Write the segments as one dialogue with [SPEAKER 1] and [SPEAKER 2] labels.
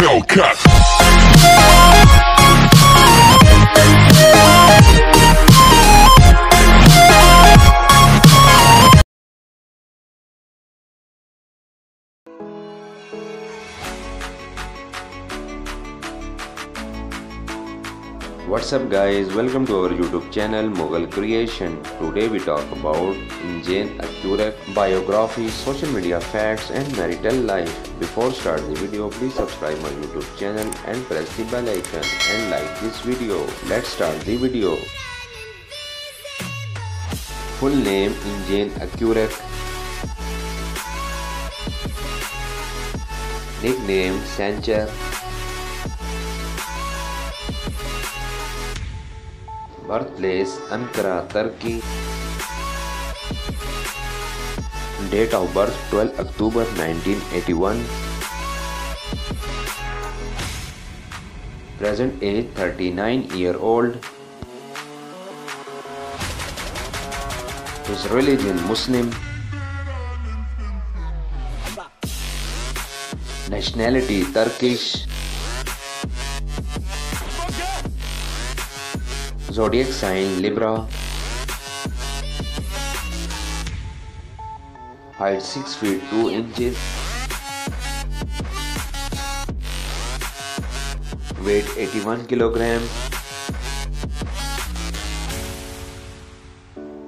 [SPEAKER 1] Hellcat.
[SPEAKER 2] What's up guys, welcome to our YouTube channel Mughal Creation. Today we talk about Engin Akyürek, biography, social media facts and marital life. Before start the video, please subscribe my YouTube channel and press the bell icon and like this video. Let's start the video. Full name Engin Akyürek Nickname Sancher. Birth place Ankara Turkey date of birth 12 October 1981 present age 39 year old His religion, Muslim. Nationality, Turkish. Zodiac sign Libra. Height 6 feet 2 inches. Weight 81 kilogram.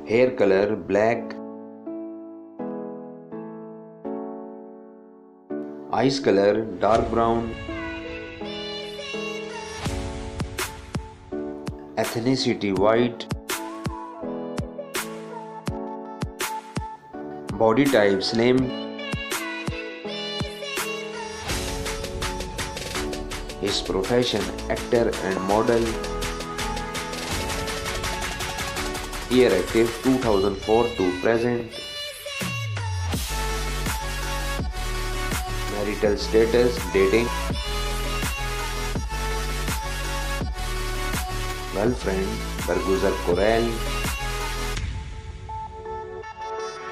[SPEAKER 2] Hair color black. Eyes color dark brown. Ethnicity white body type slim his profession actor and model. Year active 2004 to present. Marital status dating girlfriend Bergüzar Korel.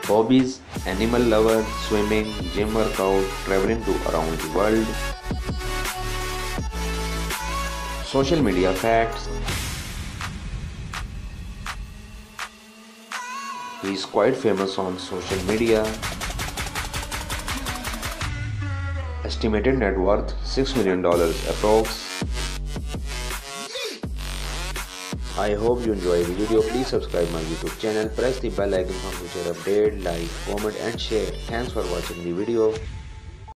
[SPEAKER 2] Hobbies animal lover, swimming, gym workout, traveling to around the world. Social media facts. He is quite famous on social media. Estimated net worth $6 million approx. I hope you enjoy the video. Please subscribe my YouTube channel. Press the bell icon for future update. Like, comment and share. Thanks for watching the video.